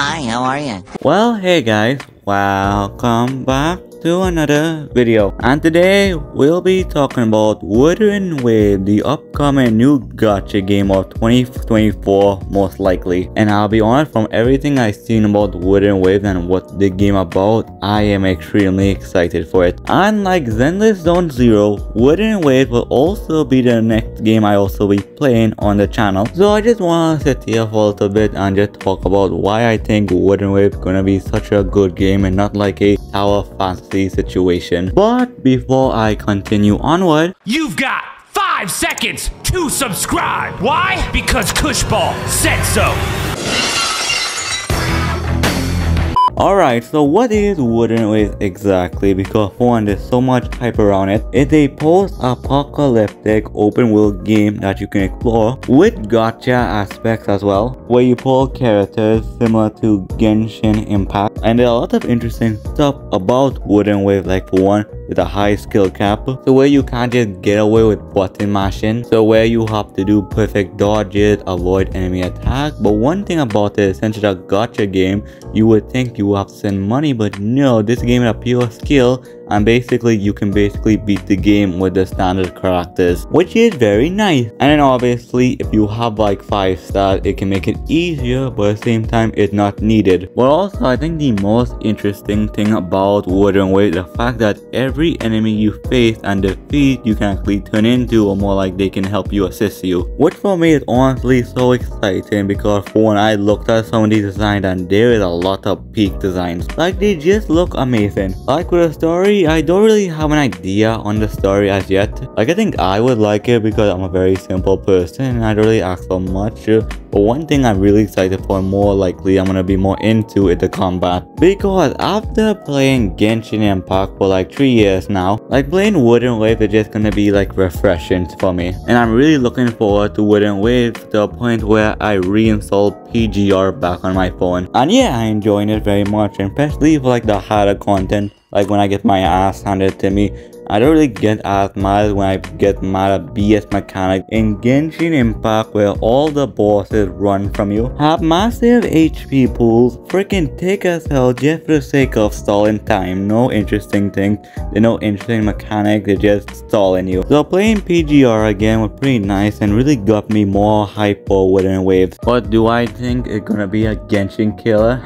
Hi, how are you? Well, hey guys, welcome back to another video and today we'll be talking about Wuthering Wave, the upcoming new gacha game of 2024 most likely. And I'll be honest from everything I've seen about Wuthering Wave and what the game about, I am extremely excited for it. Unlike Zenless Zone Zero, Wuthering Wave will also be the next game I also be playing on the channel. So I just wanna sit here for a little bit and just talk about why I think Wuthering Wave gonna be such a good game and not like a tower fantasy situation. But before I continue onward, You've got five seconds to subscribe. Why? Because Cushball said so. Alright, so what is Wuthering Wave exactly? Because one, there's so much hype around it. It's a post-apocalyptic open-world game that you can explore with gacha aspects as well, where you pull characters similar to Genshin Impact. And there are a lot of interesting stuff about Wuthering Wave, like for one, with a high skill cap, so where you can't just get away with button mashing, so where you have to do perfect dodges, avoid enemy attack. But one thing about this, since it's a gacha game, you would think you have to spend money, but no, this game is a pure skill and basically you can basically beat the game with the standard characters which is very nice. And then obviously if you have like 5 stars it can make it easier but at the same time it's not needed. But also I think the most interesting thing about Wuthering Wave the fact that every enemy you face and defeat you can actually turn into or more like they can help you assist you. Which for me is honestly so exciting because for when I looked at some of these designs and there is a lot of peak designs. Like they just look amazing. Like with the story I don't really have an idea on the story as yet. Like I think I would like it because I'm a very simple person and I don't really ask for much. But one thing I'm really excited for more likely I'm gonna be more into is the combat. Because after playing Genshin Impact for like 3 years now, like playing Wuthering Wave is just gonna be like refreshing for me. And I'm really looking forward to Wuthering Wave to the point where I reinstall PGR back on my phone. And yeah, I enjoying it very much especially for like the harder content like when I get my ass handed to me. I don't really get as mad when I get mad at BS mechanic in Genshin Impact where all the bosses run from you, have massive HP pools, freaking take as hell just for the sake of stalling time, no interesting things, there's no interesting mechanic, they're just stalling you. So playing PGR again was pretty nice and really got me more hype for Wuthering Waves. But do I think it's gonna be a Genshin killer?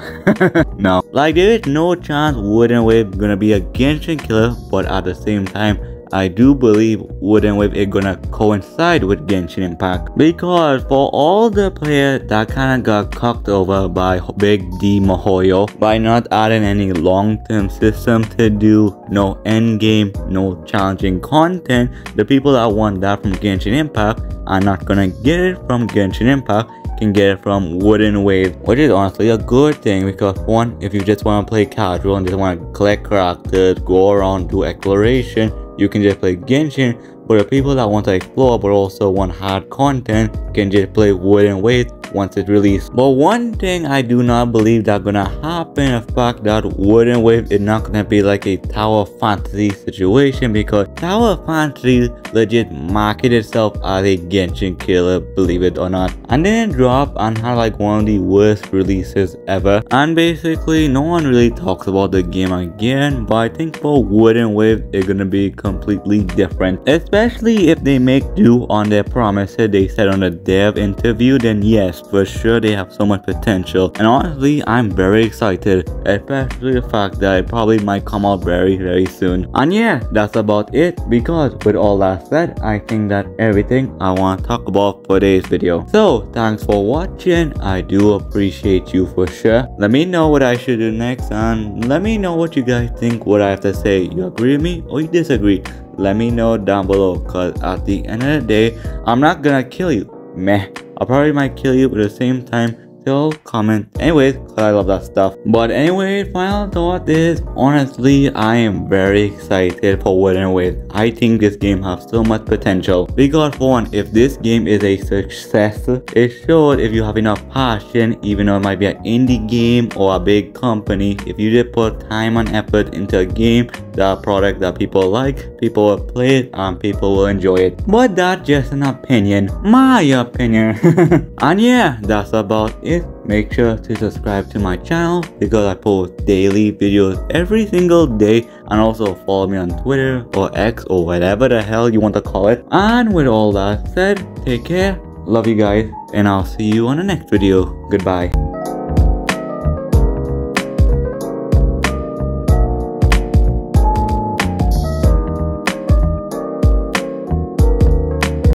no. Like there is no chance Wuthering Wave gonna be a Genshin killer but at the same time I do believe Wuthering Wave is gonna coincide with Genshin Impact. Because for all the players that kinda got cocked over by Big D MiHoYo by not adding any long-term system to do, no endgame, no challenging content, the people that want that from Genshin Impact are not gonna get it from Genshin Impact can get it from Wuthering Wave, which is honestly a good thing because one, if you just want to play casual and just want to collect characters, go around, do exploration, you can just play Genshin, but the people that want to explore but also want hard content can just play Wuthering Wave once it's released. But one thing I do not believe that gonna happen the fact that Wuthering Wave is not gonna be like a Tower Fantasy situation because Tower Fantasy legit market itself as a Genshin killer, believe it or not. And then it dropped and had like one of the worst releases ever. And basically no one really talks about the game again, but I think for Wuthering Wave it's gonna be completely different. Especially if they make do on their promises they said on the dev interview, then yes, for sure they have so much potential. And honestly I'm very excited especially the fact that it probably might come out very very soon. And yeah that's about it. Because with all that said I think that everything I want to talk about for today's video. So thanks for watching. I do appreciate you for sure. Let me know what I should do next and let me know what you guys think what I have to say. You agree with me or you disagree? Let me know down below because at the end of the day I'm not gonna kill you. Meh I probably might kill you, but at the same time, still comment. Anyways, cause I love that stuff. But anyway, final thought is, honestly, I am very excited for Wuthering Wave. I think this game has so much potential. Because for one, if this game is a success, it shows if you have enough passion, even though it might be an indie game or a big company, if you did put time and effort into a game, the product that people like, people will play it and people will enjoy it. But that's just an opinion, my opinion. and yeah, that's about make sure to subscribe to my channel because I post daily videos every single day and also follow me on Twitter or X or whatever the hell you want to call it. And with all that said, take care, love you guys, and I'll see you on the next video. Goodbye.